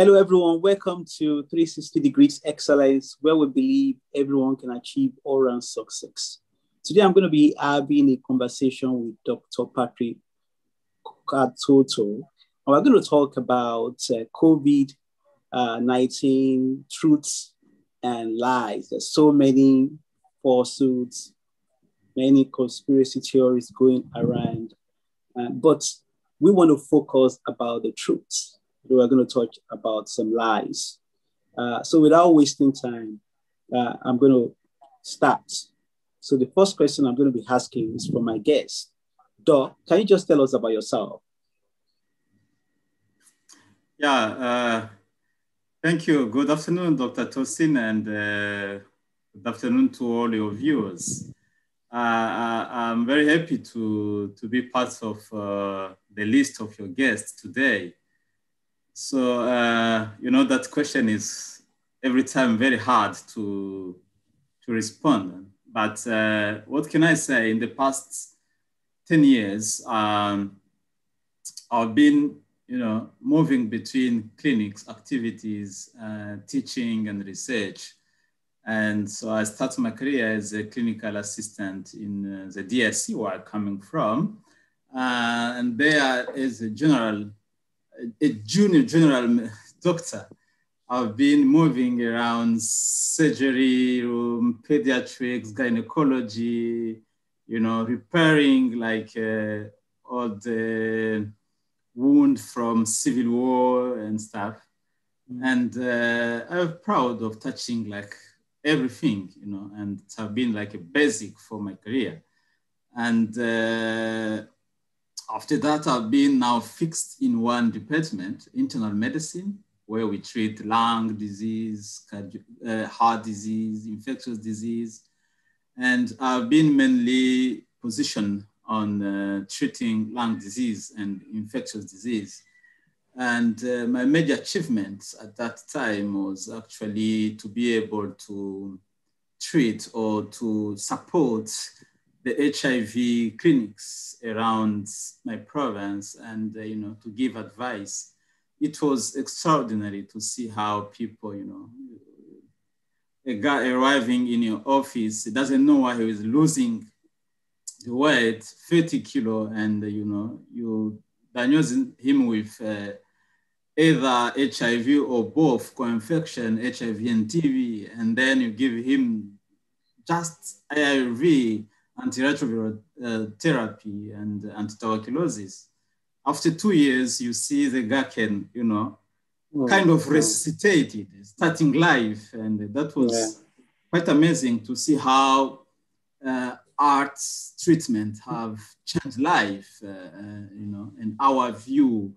Hello, everyone. Welcome to 360 Degrees Excellence, where we believe everyone can achieve all round success. Today, I'm going to be having a conversation with Dr. Patrick Katoto. And we're going to talk about uh, COVID uh, 19 truths and lies. There's so many falsehoods, many conspiracy theories going around. Uh, but we want to focus about the truths we're going to talk about some lies. Uh, so without wasting time, uh, I'm going to start. So the first question I'm going to be asking is from my guest. Doc, can you just tell us about yourself? Yeah, uh, thank you. Good afternoon, Dr. Tosin, and uh, good afternoon to all your viewers. Uh, I'm very happy to, to be part of uh, the list of your guests today. So, uh, you know, that question is every time very hard to, to respond. But uh, what can I say? In the past 10 years, um, I've been, you know, moving between clinics, activities, uh, teaching and research. And so I started my career as a clinical assistant in uh, the DRC where I'm coming from. Uh, and there as a general a junior general doctor. I've been moving around surgery room, pediatrics, gynecology, you know, repairing like uh, all the wound from civil war and stuff. Mm. And uh, I'm proud of touching like everything, you know, and it's been like a basic for my career. And uh, after that, I've been now fixed in one department, internal medicine, where we treat lung disease, uh, heart disease, infectious disease. And I've been mainly positioned on uh, treating lung disease and infectious disease. And uh, my major achievement at that time was actually to be able to treat or to support the HIV clinics around my province and, uh, you know, to give advice. It was extraordinary to see how people, you know, a guy arriving in your office he doesn't know why he is losing the weight, 30 kilo, and, uh, you know, you diagnose him with uh, either HIV or both co-infection, HIV and TB, and then you give him just ARV antiretroviral uh, therapy and antituberculosis. After two years, you see the guy can, you know, mm. kind of resuscitated, starting life. And that was yeah. quite amazing to see how uh, arts treatment have changed life, uh, uh you know, and our view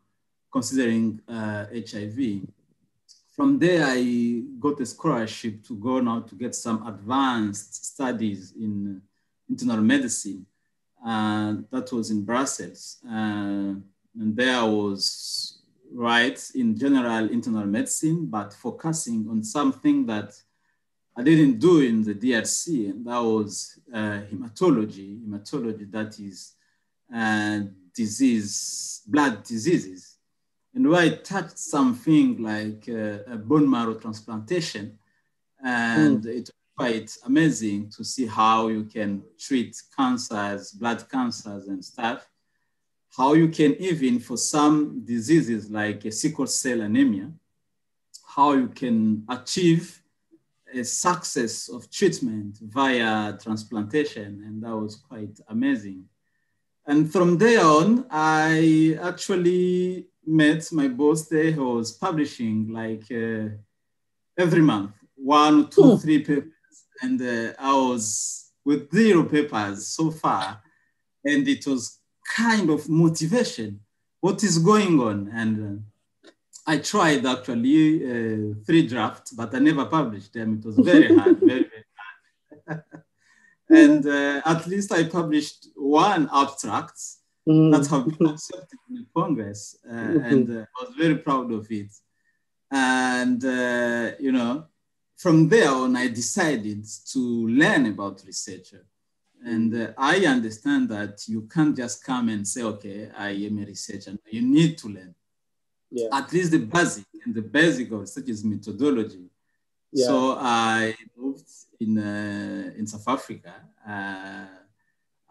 considering HIV. Uh, From there, I got a scholarship to go now to get some advanced studies in internal medicine. Uh, that was in Brussels. Uh, and there I was right in general internal medicine, but focusing on something that I didn't do in the DRC, and that was uh, hematology. Hematology, that is uh, disease, blood diseases. And where I touched something like uh, a bone marrow transplantation, and mm. it quite amazing to see how you can treat cancers, blood cancers and stuff. How you can even for some diseases like a sickle cell anemia, how you can achieve a success of treatment via transplantation. And that was quite amazing. And from there on, I actually met my boss there who was publishing like uh, every month, one, two, three papers and uh, I was with zero papers so far, and it was kind of motivation. What is going on? And uh, I tried actually uh, three drafts, but I never published them. It was very hard, very, very hard. and uh, at least I published one abstract mm. that have been accepted in the Congress, uh, mm-hmm. and uh, I was very proud of it. And you know, from there on, I decided to learn about researcher. And uh, I understand that you can't just come and say, okay, I am a researcher. You need to learn. yeah. at least the basic and the basic of such as methodology. Yeah. So I moved in uh, in South Africa uh,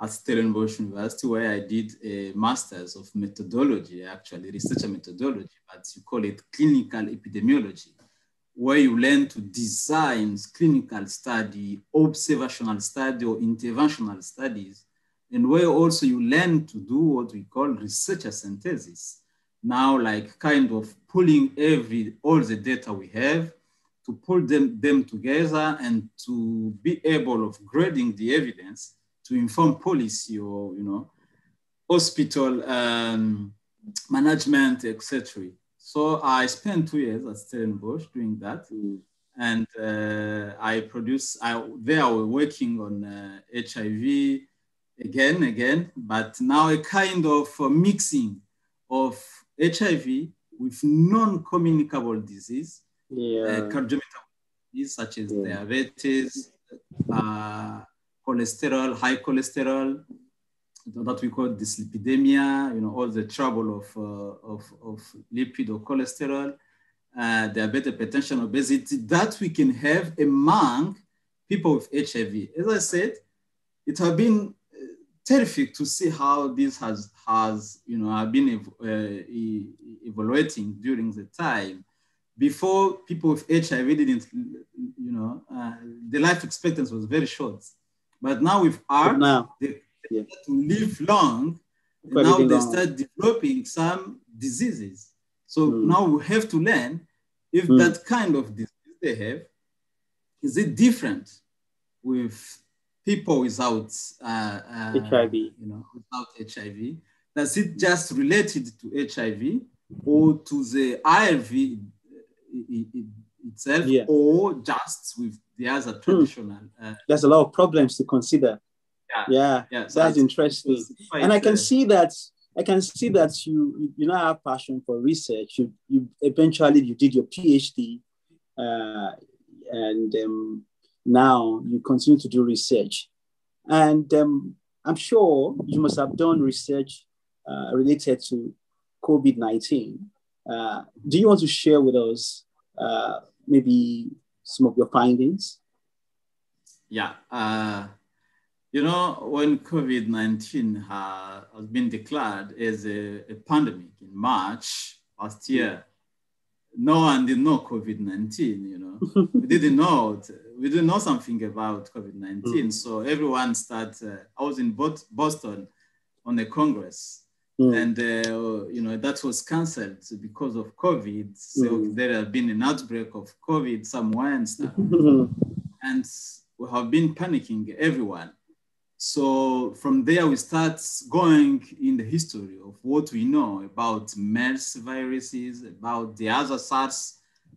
at Stellenbosch University, where I did a master's of methodology, actually research methodology, but you call it clinical epidemiology, where you learn to design clinical study, observational study, or interventional studies, and where also you learn to do what we call researcher synthesis. Now, like kind of pulling every all the data we have to pull them, them together and to be able of grading the evidence to inform policy or, you know, hospital um, management, etc. So I spent two years at Stellenbosch doing that. Mm. And uh, I produced, I, there was working on uh, HIV again, again, but now a kind of mixing of HIV with non-communicable disease yeah. uh, cardiometabolic such as yeah. diabetes, uh, cholesterol, high cholesterol, that we call dyslipidemia, you know, all the trouble of, uh, of, of lipid or cholesterol, uh, diabetes, hypertension, obesity, that we can have among people with HIV. As I said, it has been uh, terrific to see how this has, has you know, been ev uh, evaluating during the time before people with HIV didn't, you know, uh, the life expectancy was very short. But now with ART, now, they, yeah. to live long, now they long. start developing some diseases. So mm. now we have to learn if mm. that kind of disease they have, is it different with people without uh, uh, HIV? You know, without HIV. Does it just related to HIV or to the ARV itself yeah. or just with the other hmm. traditional. Uh, There's a lot of problems to consider. Yeah, yeah, yeah so that's interesting. and I can uh, see that I can see that you you now have passion for research. You you eventually you did your PhD, uh, and um, now you continue to do research. And um, I'm sure you must have done research uh, related to COVID nineteen. Uh, do you want to share with us uh, maybe some of your findings? Yeah. You know, when COVID 19 has been declared as a, a, pandemic in March last year, no one did know COVID 19, you know. we didn't know, we didn't know something about COVID 19. Mm. So everyone started, uh, I was in Boston on a Congress Mm. And, uh, you know, that was canceled because of COVID. So mm. there had been an outbreak of COVID somewhere and stuff. and we have been panicking, everyone. So from there, we start going in the history of what we know about MERS viruses, about the other SARS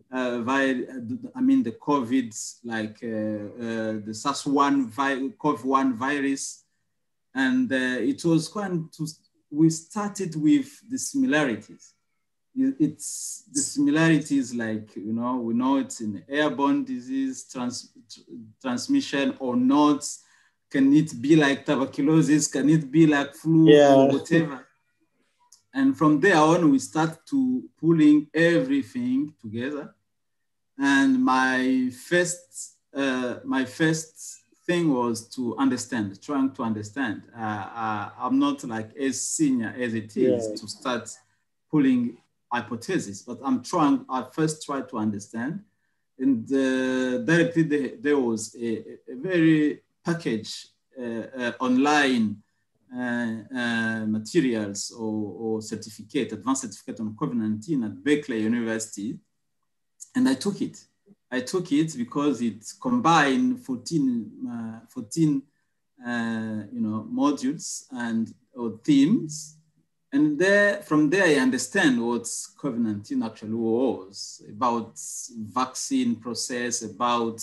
uh, I mean, the COVID, like uh, uh, the SARS-1 vi- COVID-1 virus. And uh, it was quite to we started with the similarities. It's the similarities like, you know, we know it's an airborne disease trans, transmission or not. Can it be like tuberculosis? Can it be like flu yeah. or whatever? And from there on, we start to pulling everything together. And my first, uh, my first thing was to understand, trying to understand. Uh, uh, I'm not like as senior as it is yeah. to start pulling hypotheses, but I'm trying, I first try to understand. And uh, directly there, there was a, a, very package uh, uh, online uh, materials or, or certificate, advanced certificate on COVID-19 at Berkeley University. And I took it I took it because it combined 14, uh, 14 uh, you know, modules and or themes. And there, from there, I understand what COVID-19 actually was about vaccine process, about,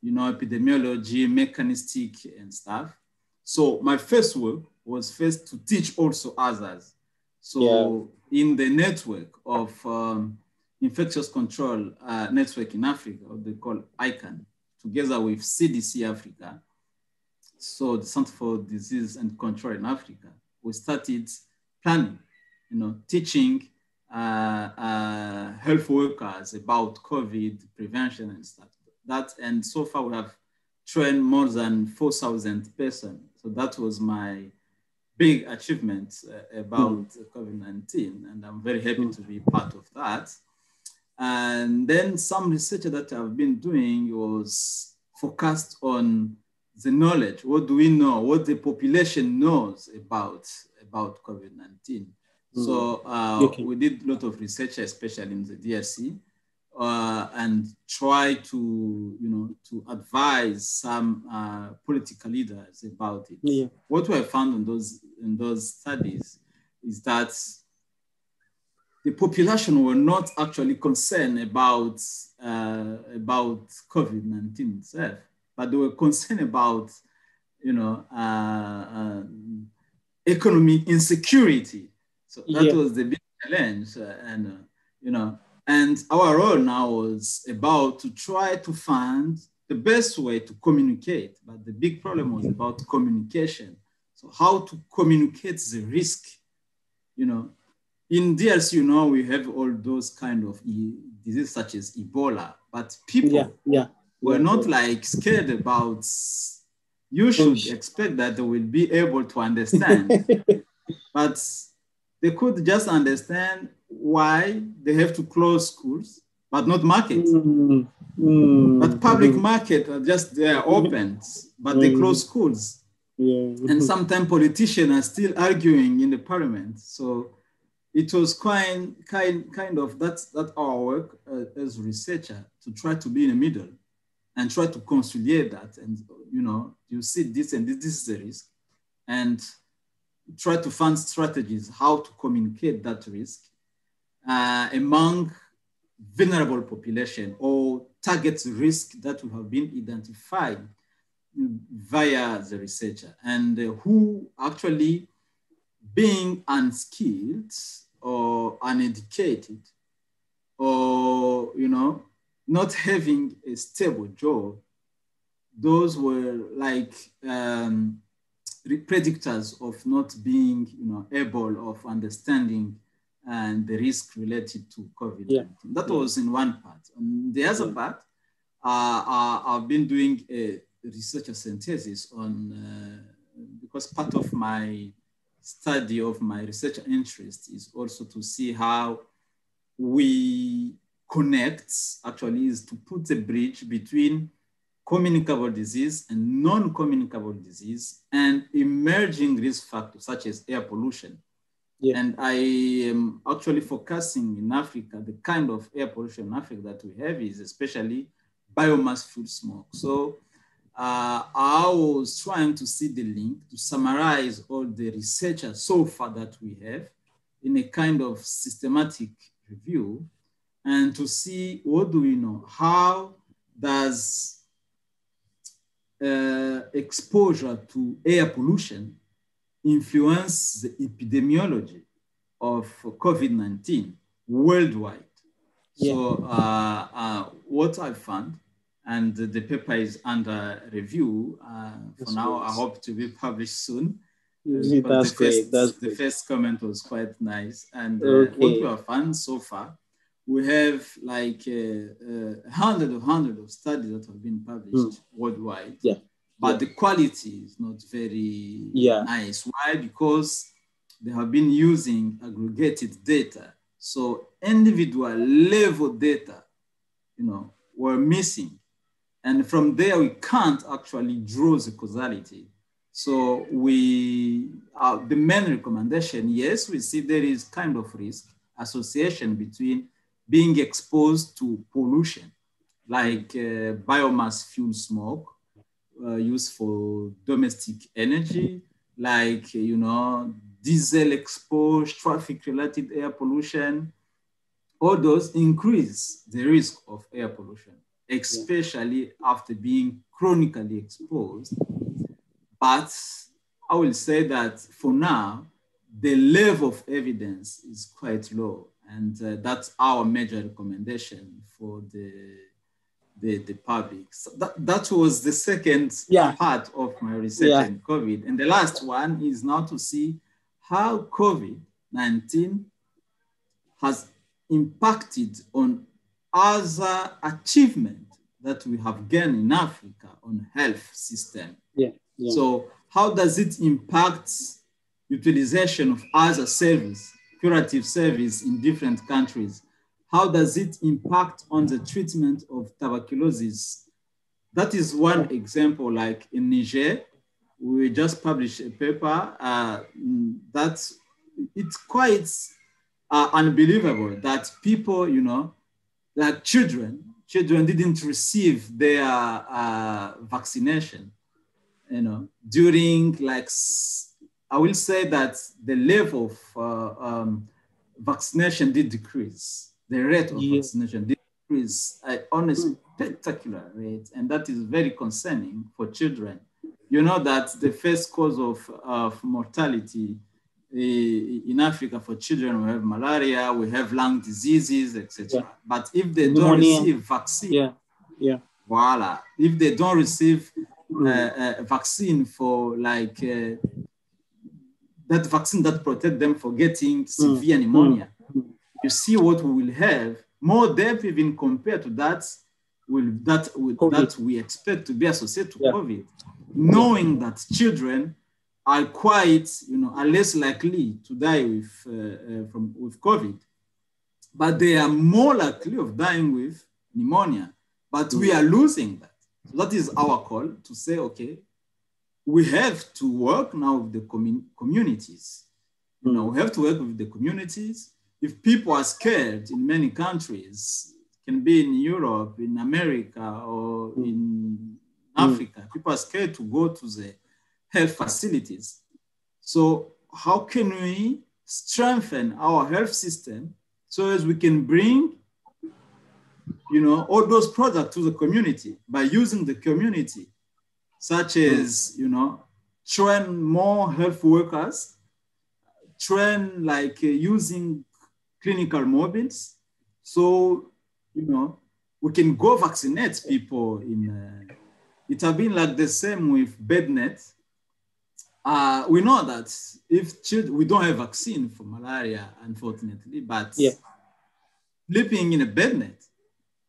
you know, epidemiology, mechanistic and stuff. So my first work was first to teach also others. So yeah. in the network of um, infectious control uh, network in Africa, what they call ICAN, together with CDC Africa, so the Center for Disease and Control in Africa, we started planning, you know, teaching uh, uh, health workers about COVID prevention and stuff. That and so far we have trained more than 4,000 person. So that was my big achievement uh, about mm. COVID-19, and I'm very happy to be part of that. And then some research that I've been doing was focused on the knowledge. What do we know? What the population knows about about COVID-19. Mm. So uh, okay. we did a lot of research, especially in the DRC, uh, and try to, you know, to advise some uh, political leaders about it. Yeah. What we found in those in those studies is that the population were not actually concerned about uh, about COVID nineteen itself, but they were concerned about, you know, uh, uh, economic insecurity. So that yeah. was the big challenge, uh, and you know and our role now was about to try to find the best way to communicate. But the big problem was about communication. So how to communicate the risk, you know. In DRC, you know, we have all those kind of e diseases such as Ebola, but people yeah, yeah, were yeah, not like scared about, you should expect that they will be able to understand. but they could just understand why they have to close schools, but not markets. Mm, mm, but public mm. market are just they are open, but they close schools. Yeah. And sometimes politicians are still arguing in the parliament. So it was kind, kind, kind of that's that our work uh, as researcher to try to be in the middle and try to conciliate that. And you know, you see this and this, this is the risk, and try to find strategies how to communicate that risk uh, among vulnerable population or target risk that would have been identified via the researcher and who actually being unskilled or uneducated or you know not having a stable job those were like um, predictors of not being you know able of understanding and the risk related to COVID-19. Yeah. That yeah. was in one part. On the other yeah. part, uh, uh, I've been doing a research synthesis on, uh, because part of my study of my research interest is also to see how we connect, actually is to put the bridge between communicable disease and non-communicable disease and emerging risk factors such as air pollution yeah. And I am actually focusing in Africa, the kind of air pollution in Africa that we have is especially biomass fuel smoke. So uh, I was trying to see the link to summarize all the research so far that we have in a kind of systematic review and to see what do we know? How does uh, exposure to air pollution influence the epidemiology of COVID-19 worldwide. Yeah. So uh, uh, what I found, and the paper is under review uh, for now. I hope to be published soon. That's the great. First, That's the great. first comment was quite nice. And uh, okay. what we have found so far, we have like a, a hundred of hundred of studies that have been published mm. worldwide. Yeah but the quality is not very yeah. nice. Why? Because they have been using aggregated data. So individual level data, you know, were missing. And from there, we can't actually draw the causality. So we, uh, the main recommendation, yes, we see there is kind of risk association between being exposed to pollution, like uh, biomass fuel smoke, uh, used for domestic energy, like, you know, diesel exposed, traffic related air pollution, all those increase the risk of air pollution, especially yeah. after being chronically exposed. But I will say that for now, the level of evidence is quite low. And uh, that's our major recommendation for the the, the public. So that, that was the second yeah. part of my research yeah. in COVID. And the last one is now to see how COVID-19 has impacted on other achievement that we have gained in Africa on health system. Yeah, yeah. So how does it impact utilization of other service, curative service in different countries? How does it impact on the treatment of tuberculosis? That is one example, like in Niger, we just published a paper uh, that it's quite uh, unbelievable that people, you know, that children, children didn't receive their uh, vaccination, you know, during like, I will say that the level of uh, um, vaccination did decrease. The rate of yeah. vaccination did decrease uh, on a hmm. spectacular rate, and that is very concerning for children. You know that the first cause of, of mortality in Africa for children, we have malaria, we have lung diseases, etc. Yeah. But if they don't receive vaccine, yeah, yeah, voila. If they don't receive uh, uh, vaccine for like uh, that vaccine that protect them for getting mm. severe mm. pneumonia, mm. You see what we will have more death even compared to that will that will, that we expect to be associated to yeah. COVID, knowing that children are quite, you know, are less likely to die with, uh, uh, from, with COVID, but they are more likely of dying with pneumonia. But we are losing that. So that is our call to say, okay, we have to work now with the commun- communities. You know, we have to work with the communities. If people are scared in many countries, can be in Europe, in America, or hmm. in hmm. Africa, people are scared to go to the health facilities. So how can we strengthen our health system so as we can bring you know all those products to the community? By using the community such hmm. as you know train more health workers train like uh, using clinical mobiles so you know we can go vaccinate people in uh, it have been like the same with bednet uh, we know that if children, we don't have vaccine for malaria, unfortunately, but yeah. sleeping in a bed net,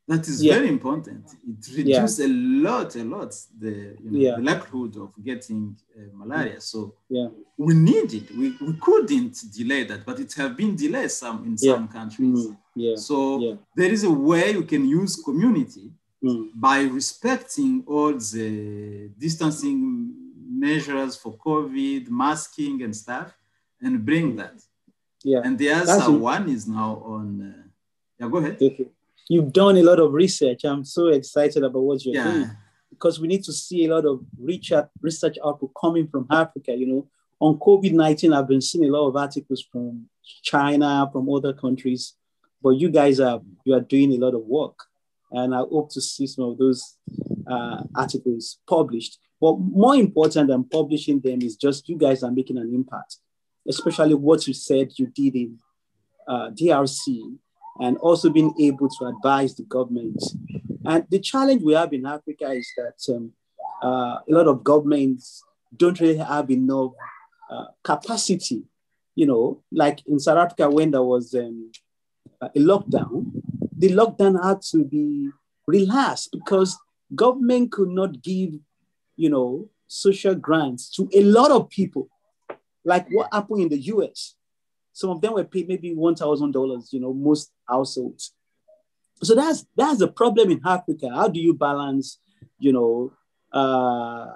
that is yeah. very important. It reduces yeah. a lot, a lot the, you know, yeah. the likelihood of getting uh, malaria. So yeah. we need it. We, we couldn't delay that, but it has been delayed some in some countries. Mm. Yeah. So there is a way you can use community mm. by respecting all the distancing measures for COVID, masking and stuff, and bring that. Yeah. And the other one is now on. Uh, yeah, go ahead. Okay. You've done a lot of research. I'm so excited about what you're yeah. doing because we need to see a lot of research research output coming from Africa. You know, on COVID 19, I've been seeing a lot of articles from China, from other countries, but you guys are you are doing a lot of work, and I hope to see some of those uh, articles published. But more important than publishing them is just you guys are making an impact, especially what you said you did in uh, DRC and also being able to advise the government. And the challenge we have in Africa is that um, uh, a lot of governments don't really have enough uh, capacity. You know, like in South Africa, when there was um, a lockdown, the lockdown had to be relaxed because government could not give you know, social grants to a lot of people, like what happened in the US. Some of them were paid maybe $1,000, you know, most households. So that's that's the problem in Africa. How do you balance, you know, uh,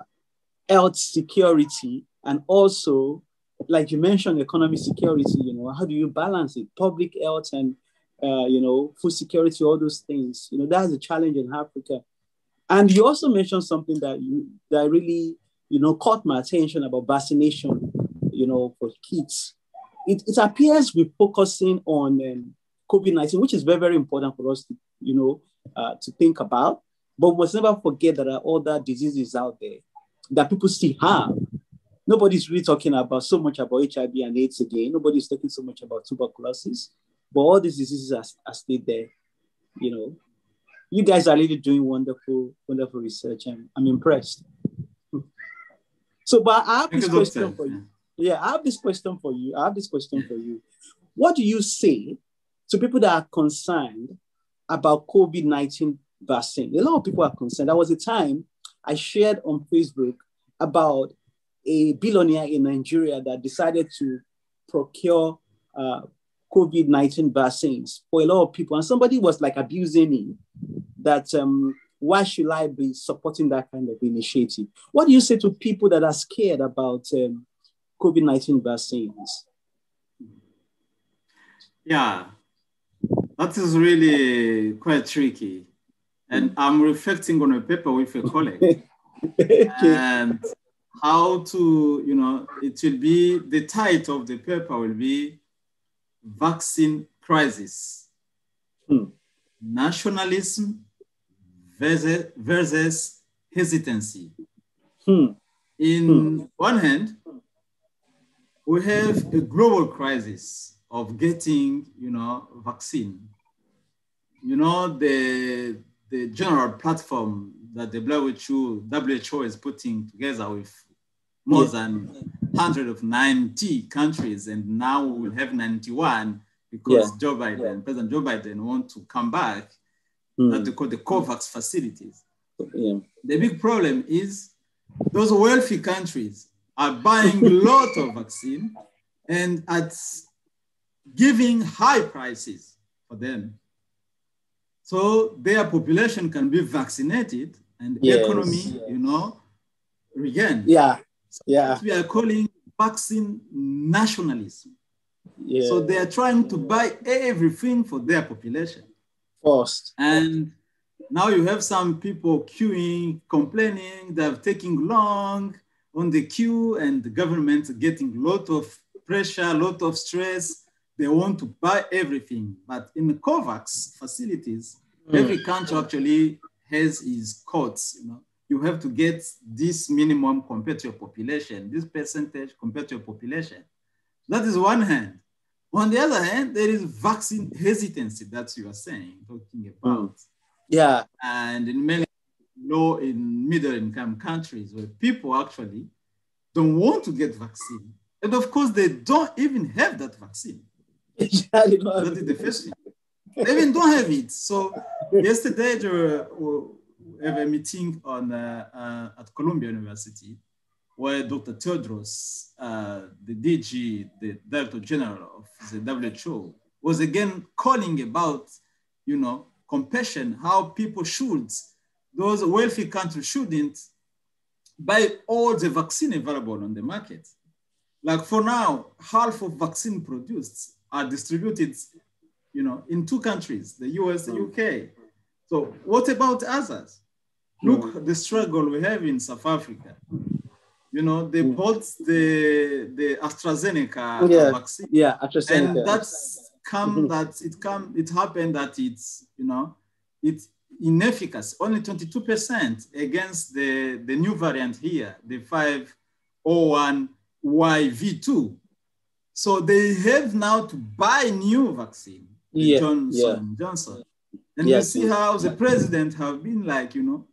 health security and also, like you mentioned, economic security? You know, how do you balance it? Public health and uh, you know, food security, all those things. You know, that's a challenge in Africa. And you also mentioned something that you that really, you know, caught my attention about vaccination, you know, for kids. It, it appears we're focusing on um, COVID-19, which is very, very important for us to, you know, uh, to think about. But we must never forget that there are other diseases out there that people still have. Nobody's really talking about so much about HIV and AIDS again. Nobody's talking so much about tuberculosis. But all these diseases are, are still there, you know you guys are really doing wonderful, wonderful research. and I'm impressed. So, but I have this question for you. Yeah, I have this question for you. I have this question for you. What do you say to people that are concerned about COVID 19 vaccine. A lot of people are concerned. There was a time I shared on Facebook about a billionaire in Nigeria that decided to procure uh, COVID 19 vaccines for a lot of people. And somebody was like abusing me that um, why should I be supporting that kind of initiative? What do you say to people that are scared about um, COVID 19 vaccines? Yeah, that is really quite tricky. And I'm reflecting on a paper with a colleague. okay. And how to, you know, it will be the title of the paper will be Vaccine Crisis hmm. Nationalism versus, versus Hesitancy. Hmm. In hmm. one hand, we have a global crisis of getting, you know, vaccine. You know, the, the general platform that the WHO, WHO is putting together with more than 190 countries, and now we will have 91 because yeah. Joe Biden, yeah. President Joe Biden, want to come back mm. that they call the COVAX facilities. Yeah. The big problem is those wealthy countries are buying a lot of vaccine and at giving high prices for them. So their population can be vaccinated and yes. economy, you know, regain. Yeah. So yeah. we are calling vaccine nationalism. Yeah. So they are trying to buy everything for their population. First. And now you have some people queuing, complaining, they're taking long on the queue and the government getting a lot of pressure, a lot of stress they want to buy everything. But in the COVAX facilities, mm. every country actually has its codes. You know, you have to get this minimum compared to your population, this percentage compared to your population. That is one hand. On the other hand, there is vaccine hesitancy that you are saying, talking about. Mm. Yeah. And in many low in middle income countries where people actually don't want to get vaccine. And of course, they don't even have that vaccine that is the first thing. They even don't have it. So yesterday there we have a meeting on uh, uh, at Columbia University where Dr. Tedros, uh, the DG, the Director General of the WHO, was again calling about, you know, compassion, how people should, those wealthy countries shouldn't buy all the vaccine available on the market. Like for now, half of vaccine produced are distributed, you know, in two countries, the US and hmm. UK. So what about others? Hmm. Look the struggle we have in South Africa. You know, they hmm. bought the the AstraZeneca yeah. vaccine. Yeah, AstraZeneca. And that's come mm-hmm. that it come it happened that it's, you know, it's inefficacy, only 22% against the, the new variant here, the 501YV2. So they have now to buy new vaccine, yeah, Johnson yeah. Johnson. And yes, you see how the president have been like, you know,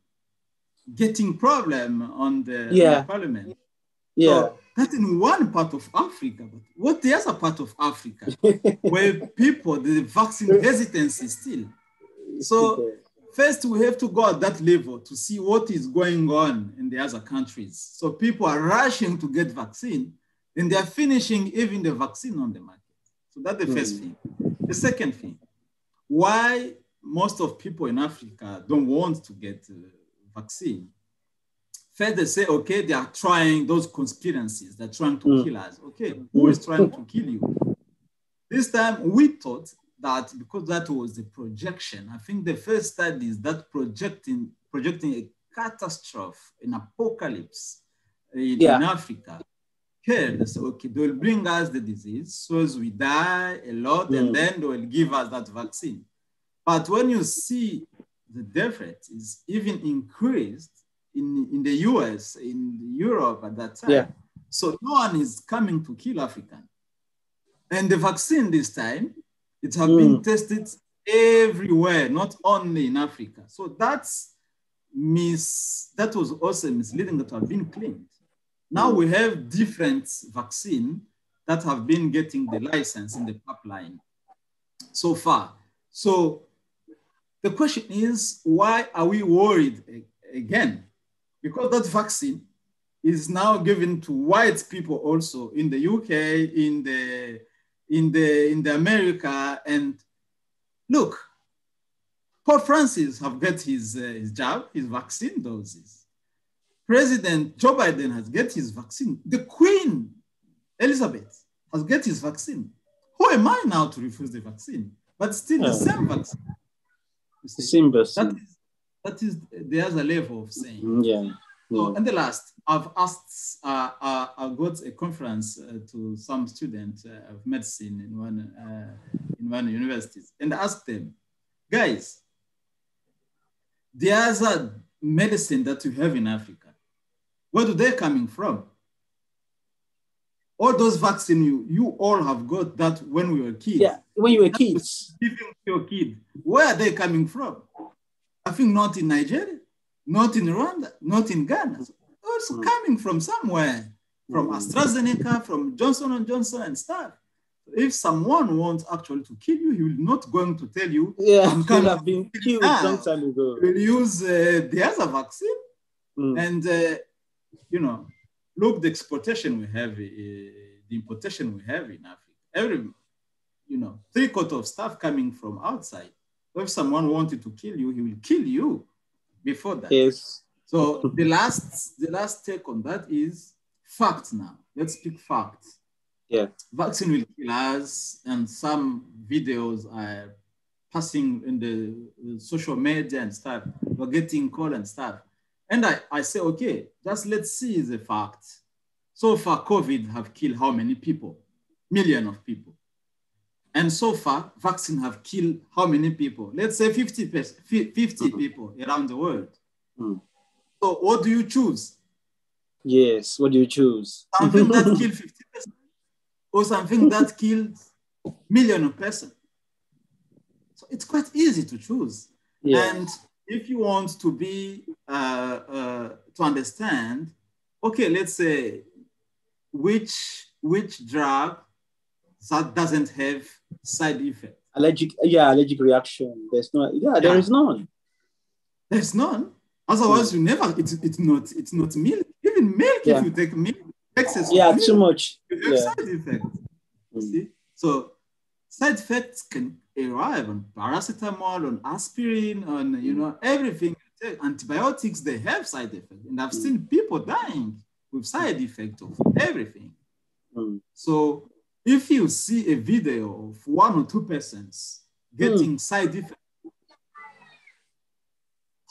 getting problem on the, yeah. on the parliament. Yeah. So that's in one part of Africa, but what the other part of Africa where people, the vaccine hesitancy still. So first we have to go at that level to see what is going on in the other countries. So people are rushing to get vaccine then they are finishing even the vaccine on the market. So that's the first mm. thing. The second thing, why most of people in Africa don't want to get uh, vaccine. First, they say, okay, they are trying those conspiracies. They're trying to mm. kill us. Okay, who is trying to kill you? This time, we thought that because that was the projection, I think the first studies that projecting projecting a catastrophe, an apocalypse in, yeah. in Africa. They say, okay, they will bring us the disease, so as we die a lot, mm. and then they will give us that vaccine. But when you see the death rate is even increased in, in the US, in Europe at that time. Yeah. So no one is coming to kill African. And the vaccine this time, it has mm. been tested everywhere, not only in Africa. So that's mis that was also misleading that have been claimed. Now we have different vaccine that have been getting the license in the pipeline. so far. So the question is, why are we worried again? Because that vaccine is now given to white people also in the UK, in the in the in the America, and look, Pope Francis have got his uh, his jab, his vaccine doses. President Joe Biden has get his vaccine. The Queen Elizabeth has get his vaccine. Who am I now to refuse the vaccine? But still the same vaccine. It's The same vaccine. That is, that is there's a level of saying. Mm, yeah. So, and the last, I've asked, uh, uh, I got a conference uh, to some students uh, of medicine in one, uh, in one universities and asked them, guys, there's a medicine that you have in Africa. Where do they coming from? All those vaccines you, you all have got that when we were kids. Yeah, when you were kids. Giving your kid. Where are they coming from? I think not in Nigeria not in Rwanda, not in Ghana. Also mm. coming from somewhere, from mm. AstraZeneca, from Johnson and Johnson and stuff. If someone wants actually to kill you, he will not going to tell you. Yeah, I'm kind of been killed some time ago. He will use uh, the other vaccine, mm. and uh, you know, look the exportation we have, uh, the importation we have in Africa. Every, you know, three quarter of stuff coming from outside. If someone wanted to kill you, he will kill you before that. Yes. So the last the last take on that is facts now. Let's speak facts. Yeah. Vaccine will kill us, and some videos are passing in the social media and stuff. We're getting call and stuff. And I, I say, okay, just let's see the fact. So far, COVID have killed how many people? Million of people. And so far, vaccine have killed how many people? Let's say 50, 50 mm-hmm. people around the world. Mm. So what do you choose? Yes, what do you choose? Something that killed 50 percent or something that killed million of person. So it's quite easy to choose. And if you want to be, uh, uh, to understand, okay, let's say which, which drug that doesn't have side effect. Allergic, yeah, allergic reaction. There's no, yeah, there yeah. is none. There's none. Otherwise, you never. It's it's not it's not milk. Even milk, yeah. if you take milk, excess. Yeah, milk, too much. You have yeah. side effects. Mm. See, so side effects can arrive on paracetamol, on aspirin, on you know everything. Antibiotics they have side effects, and I've mm. seen people dying with side effect of everything. Mm. So if you see a video of one or two persons getting mm. side effects,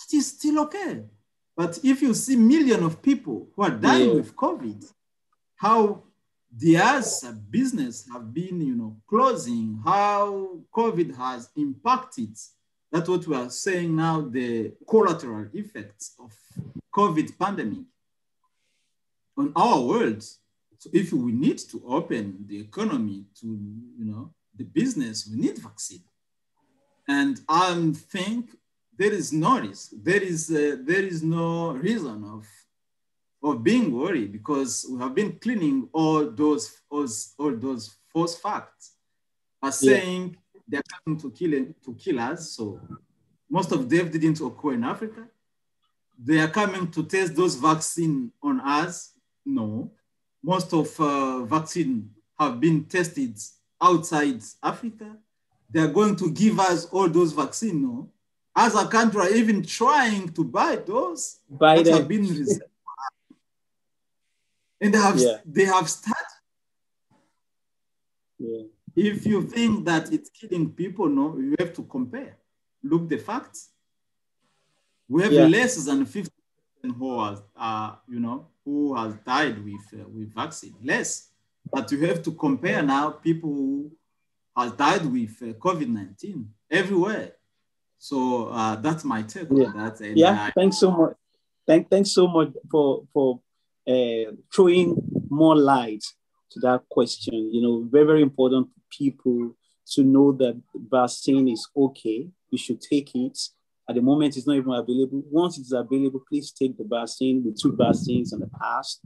it is still okay. But if you see millions of people who are dying yeah. with COVID, how there's business have been, you know, closing, how COVID has impacted. That's what we are saying now, the collateral effects of COVID pandemic on our world so if we need to open the economy to, you know, the business, we need vaccine. And I think there is no risk. There is, uh, there is no reason of, of being worried because we have been cleaning all those, all, all those false facts are saying yeah. they're coming to kill, to kill us. So most of them didn't occur in Africa. They are coming to test those vaccine on us. No, most of uh, vaccine have been tested outside Africa. They are going to give us all those vaccines. No? As a country, are even trying to buy those buy that them. have been reserved. and they have, yeah. they have started. Yeah. If you think that it's killing people, no, you have to compare. Look the facts. We have yeah. less than 50 who are, uh, you know, who has died with, uh, with vaccine, less. But you have to compare now people who have died with uh, COVID-19 everywhere. So uh, that's my take yeah. on that. And yeah, I, thanks so much. Thank, thanks so much for, for uh, throwing more light to that question. You know, very, very important for people to know that vaccine is okay. You should take it at the moment, it's not even available. Once it's available, please take the vaccine. We took vaccines in the past,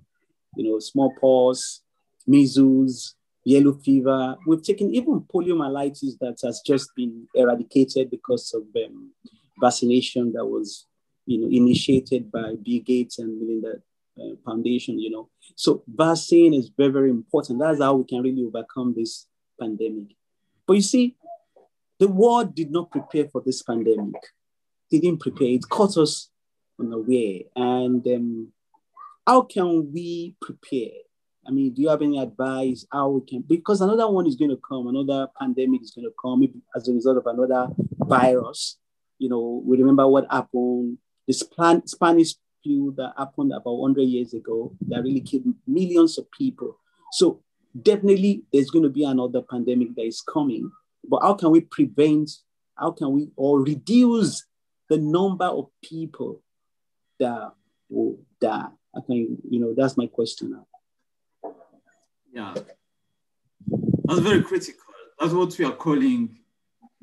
you know, smallpox, measles, yellow fever. We've taken even poliomyelitis that has just been eradicated because of um, vaccination that was, you know, initiated by Bill Gates and Melinda uh, Foundation. You know, so vaccine is very very important. That's how we can really overcome this pandemic. But you see, the world did not prepare for this pandemic. Didn't prepare. It caught us unaware. And um, how can we prepare? I mean, do you have any advice how we can? Because another one is going to come, another pandemic is going to come as a result of another virus. You know, we remember what happened, the Spanish flu that happened about 100 years ago that really killed millions of people. So definitely there's going to be another pandemic that is coming. But how can we prevent, how can we or reduce the number of people that will die? I think, you know, that's my question now. Yeah, that's very critical. That's what we are calling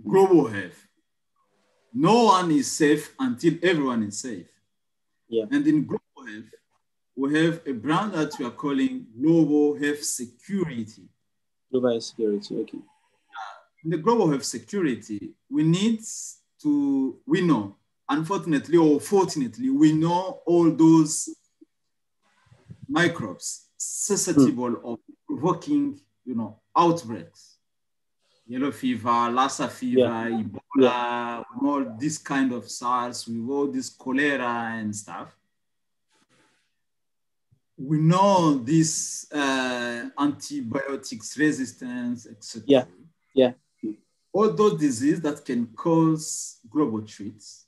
global health. No one is safe until everyone is safe. Yeah. And in global health, we have a brand that we are calling global health security. Global health security, okay. In the global health security, we need to, we know, unfortunately or fortunately, we know all those microbes susceptible mm. of provoking, you know, outbreaks. Yellow fever, Lassa fever, yeah. Ebola, yeah. all this kind of SARS, with all this cholera and stuff we know this uh, antibiotics resistance, etc. Yeah, yeah. All those diseases that can cause global threats,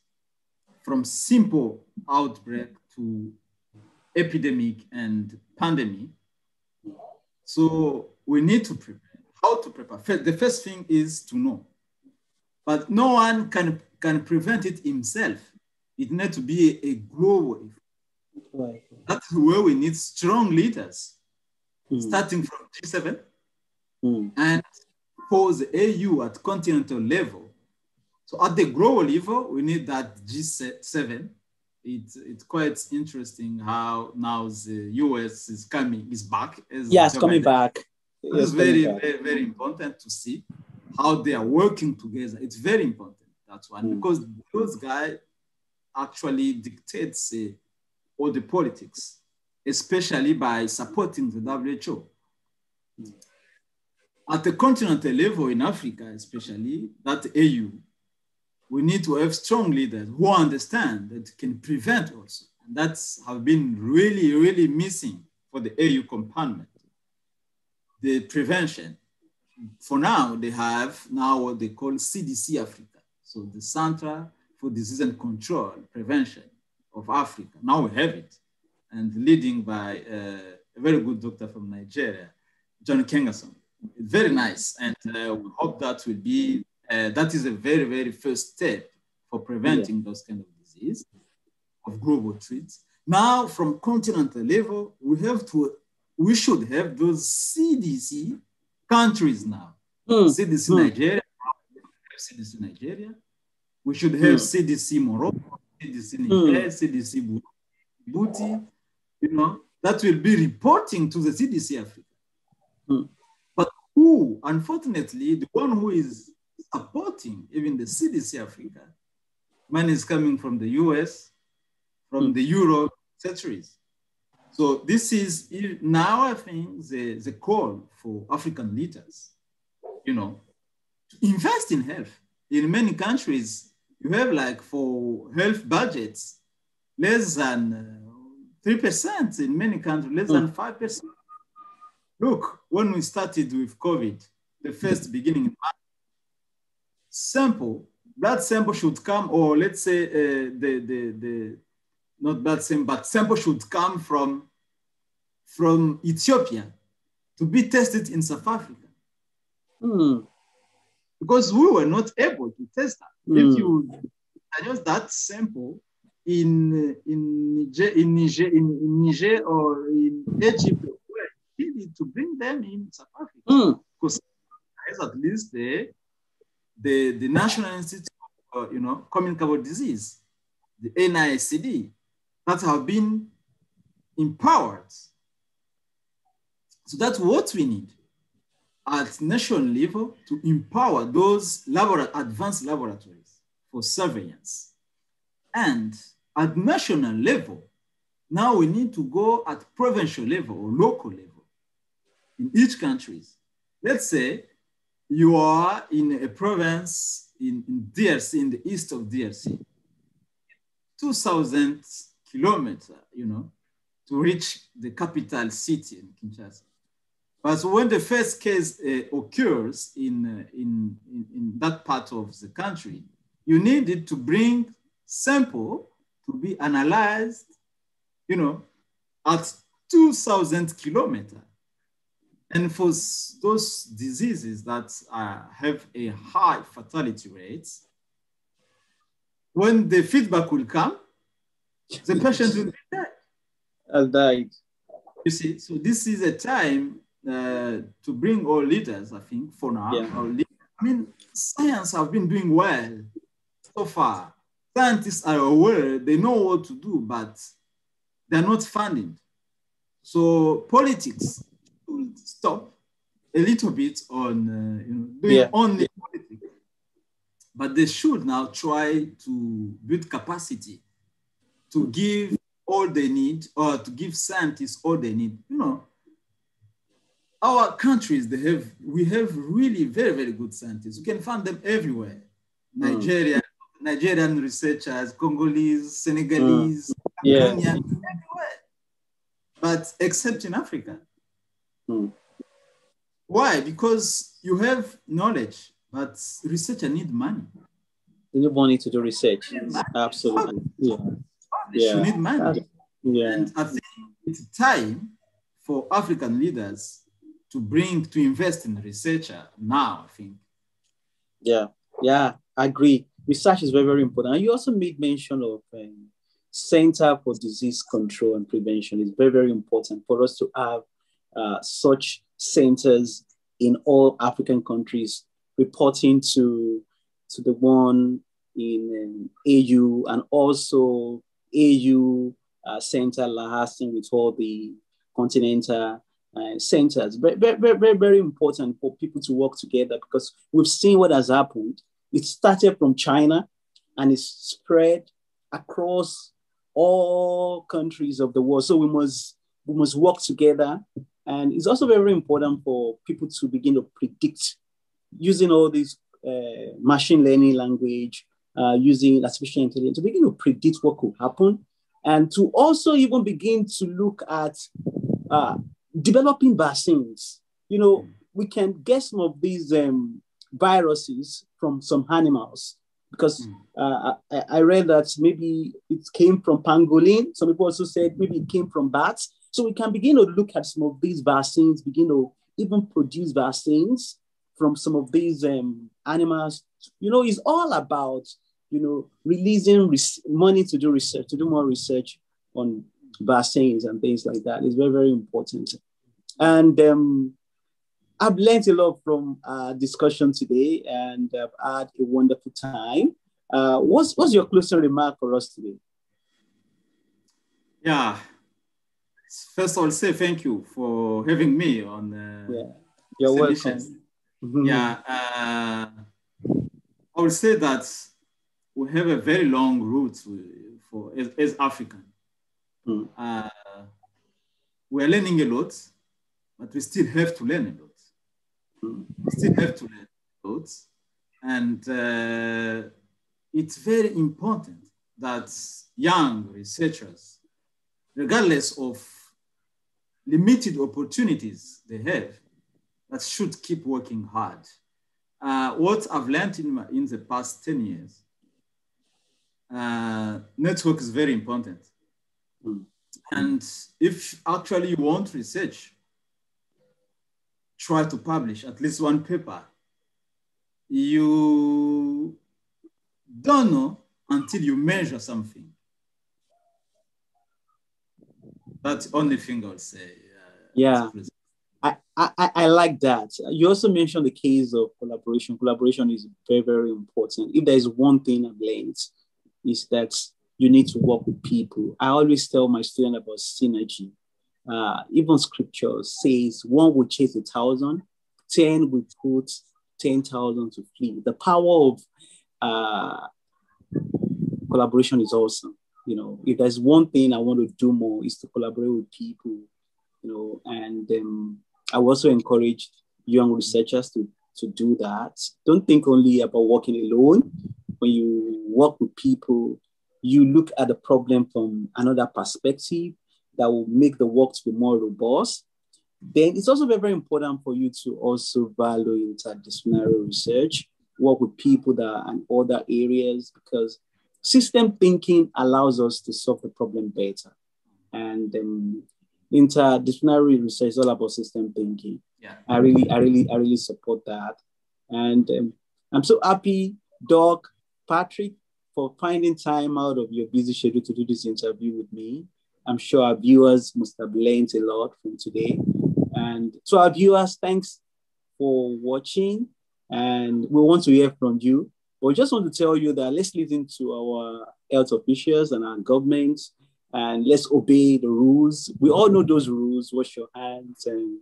from simple outbreak to epidemic and pandemic. So we need to prepare. How to prepare? The first thing is to know. But no one can, can prevent it himself. It needs to be a, a global. Right. That's where we need strong leaders, mm. starting from G7 mm. and the AU at continental level. So at the global level, we need that G7. It's, it's quite interesting how now the US is coming, is back. Yes, yeah, coming back. It's very, very, very important to see how they are working together. It's very important. That's one, mm. because those guys actually dictates uh, all the politics, especially by supporting the WHO. At the continental level in Africa, especially that AU, we need to have strong leaders who understand that can prevent also. And that's have been really, really missing for the AU component. The prevention. For now, they have now what they call CDC Africa. So the Center for Disease and Control Prevention of Africa. Now we have it, and leading by uh, a very good doctor from Nigeria, John Nkengasong. Very nice, and uh, we hope that will be uh, that is a very very first step for preventing yeah. those kind of disease of global threats. Now, from continental level, we have to we should have those CDC countries now. Mm. CDC mm. Nigeria, CDC Nigeria. We should have mm. CDC Morocco, CDC Niger, mm. CDC Djibouti, you know, that will be reporting to the CDC Africa. Mm. Who, unfortunately, the one who is supporting even the CDC Africa, money is coming from the US, from mm. the Euro, etc. So this is now, I think, the, the call for African leaders, you know, to invest in health. In many countries, you have like for health budgets less than uh, 3% in many countries, less than 5%. Hmm. Look, when we started with COVID, the first beginning, sample, blood sample should come, or let's say uh, the, the, the, not blood sample, but sample should come from, from Ethiopia to be tested in South Africa. Mm. Because we were not able to test that. Mm. If you use that sample in in Niger, in Niger, in, in Niger or in Egypt, to bring them in South Africa mm. because at least the the, the National Institute of, uh, you know communicable disease, the NICD, that have been empowered. So that's what we need. at national level to empower those labor- advanced laboratories for surveillance. And at national level, now we need to go at provincial level or local level in each country. Let's say you are in a province in, in DRC, in the east of DRC, 2,000 kilometers, you know, to reach the capital city in Kinshasa. But when the first case uh, occurs in, uh, in, in, in, that part of the country, you needed to bring sample to be analyzed, you know, at 2,000 kilometers. And for those diseases that uh, have a high fatality rate, when the feedback will come, the patient will be dead. Has died. You see, so this is a time uh, to bring all leaders, I think, for now. Yeah. I mean, science have been doing well so far. Scientists are aware, they know what to do, but they're not funded. So politics should stop a little bit on uh, you know, doing Yeah. only politics. But they should now try to build capacity to give all they need or to give scientists all they need. You know, our countries, they have, we have really very, very good scientists. You can find them everywhere. Nigeria, Nigerian researchers, Congolese, Senegalese, Yeah. Kenyan, everywhere. But except in Africa. Hmm. Why? Because you have knowledge, but researcher need money. You need money to do research. Absolutely. Yeah. yeah. You need money. Yeah. And I think it's time for African leaders to bring, to invest in researcher now, I think. Yeah, yeah, I agree. Research is very, very important. And you also made mention of um, Center for Disease Control and Prevention. It's very, very important for us to have uh, such centers in all African countries, reporting to to the one in um, AU and also AU uh, Center Lahastin with all the continental uh, centers. Very, very, very, very, important for people to work together because we've seen what has happened. It started from China and it's spread across all countries of the world. So we must we must work together. And it's also very important for people to begin to predict using all these uh, machine learning language, uh, using artificial intelligence to begin to predict what could happen, and to also even begin to look at uh, developing vaccines. You know, we can get some of these um, viruses from some animals because uh, I, I read that maybe it came from pangolin. Some people also said maybe it came from bats. So we can begin to look at some of these vaccines, begin to even produce vaccines from some of these um, animals. You know, it's all about you know releasing res- money to do research, to do more research on vaccines and things like that. It's very very important. And um, I've learned a lot from our discussion today, and I've had a wonderful time. Uh, what's what's your closing remark for us today? Yeah. First, of all, say thank you for having me on. Uh, Yeah, you're welcome. Mhm. Yeah. Uh, I will say that we have a very long route for as, as African. Mm. Uh, we're learning a lot, but we still have to learn a lot. Mm. We still have to learn a lot. And uh, it's very important that young researchers, regardless of limited opportunities they have, that should keep working hard. Uh, what I've learned in, my, in the past 10 years, uh, network is very important. Mm. And if actually you want research, try to publish at least one paper. You don't know until you measure something. That's the only thing I'll say. uh, Yeah. as a result. I, I, I like that. You also mentioned the case of collaboration. Collaboration is very, very important. If there is one thing I've learned, is that you need to work with people. I always tell my students about synergy. Uh, even scripture says one will chase a thousand, 10 will put 10,000 to flee. The power of uh, collaboration is awesome. You know, if there's one thing I want to do more is to collaborate with people, you know, and um, I also encourage young researchers to, to do that. Don't think only about working alone. When you work with people, you look at the problem from another perspective that will make the work to be more robust. Then it's also very, very important for you to also value interdisciplinary research, work with people that are in other areas, because system thinking allows us to solve the problem better. And um, interdisciplinary research is all about system thinking. Yeah. I really, I really, I really support that. And um, I'm so happy, Doc, Patrick, for finding time out of your busy schedule to do this interview with me. I'm sure our viewers must have learned a lot from today. And to our viewers, thanks for watching. And we want to hear from you. But we just want to tell you that let's listen to our health officials and our governments and let's obey the rules. We all know those rules wash your hands and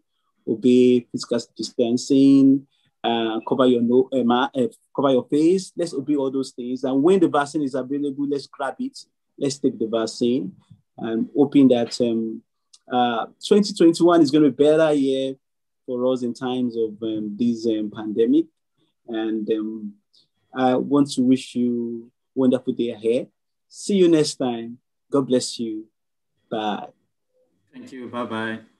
obey physical distancing uh, cover your no, uh, uh, cover your face. Let's obey all those things. And when the vaccine is available, let's grab it. Let's take the vaccine. I'm hoping that um, uh, 2021 is going to be a better year for us in times of um, this um, pandemic. And um, I want to wish you wonderful day ahead. See you next time. God bless you. Bye. Thank you. Bye bye.